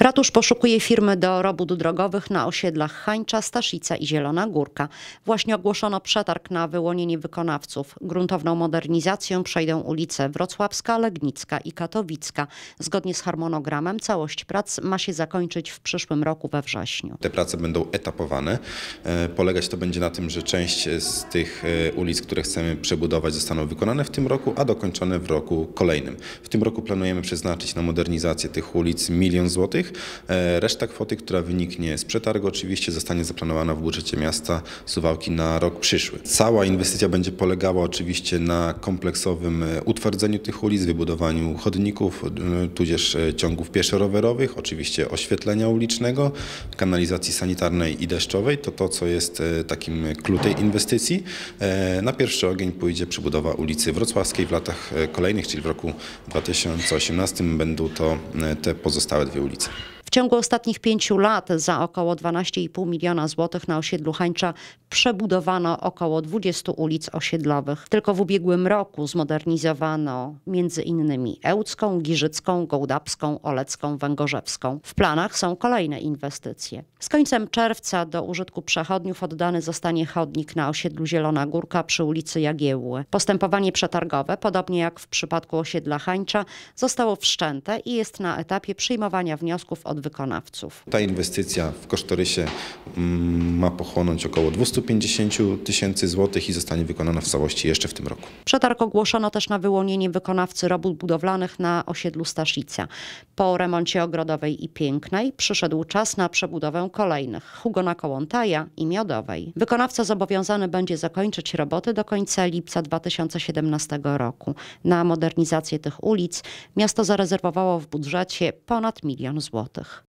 Ratusz poszukuje firmy do robót drogowych na osiedlach Hańcza, Staszica i Zielona Górka. Właśnie ogłoszono przetarg na wyłonienie wykonawców. Gruntowną modernizacją przejdą ulice Wrocławska, Legnicka i Katowicka. Zgodnie z harmonogramem całość prac ma się zakończyć w przyszłym roku we wrześniu. Te prace będą etapowane. E, Polegać to będzie na tym, że część z tych e, ulic, które chcemy przebudować, zostaną wykonane w tym roku, a dokończone w roku kolejnym. W tym roku planujemy przeznaczyć na modernizację tych ulic milion złotych. E, Reszta kwoty, która wyniknie z przetargu, oczywiście zostanie zaplanowana w budżecie miasta Suwałki na rok przyszły. Cała inwestycja będzie polegała oczywiście na kompleksowym e, utwardzeniu tych ulic, wybudowaniu chodników, e, tudzież ciągów pieszo-rowerowych, oczywiście oświetlenia ulicznego, kanalizacji sanitarnej i deszczowej. To to, co jest takim clue tej inwestycji. Na pierwszy ogień pójdzie przebudowa ulicy Wrocławskiej w latach kolejnych, czyli w roku 2018 będą to te pozostałe dwie ulice. W ciągu ostatnich pięciu lat za około 12,5 miliona złotych na osiedlu Hańcza przebudowano około 20 ulic osiedlowych. Tylko w ubiegłym roku zmodernizowano innymi Ełcką, Giżycką, Gołdapską, Olecką, Węgorzewską. W planach są kolejne inwestycje. Z końcem czerwca do użytku przechodniów oddany zostanie chodnik na osiedlu Zielona Górka przy ulicy Jagiełły. Postępowanie przetargowe, podobnie jak w przypadku osiedla Hańcza, zostało wszczęte i jest na etapie przyjmowania wniosków od wykonawców. Ta inwestycja w kosztorysie mm, ma pochłonąć około 250 tysięcy złotych i zostanie wykonana w całości jeszcze w tym roku. Przetarg ogłoszono też na wyłonienie wykonawcy robót budowlanych na osiedlu Staszica. Po remoncie Ogrodowej i Pięknej przyszedł czas na przebudowę kolejnych Hugona Kołątaja i Miodowej. Wykonawca zobowiązany będzie zakończyć roboty do końca lipca 2017 roku. Na modernizację tych ulic miasto zarezerwowało w budżecie ponad milion złotych.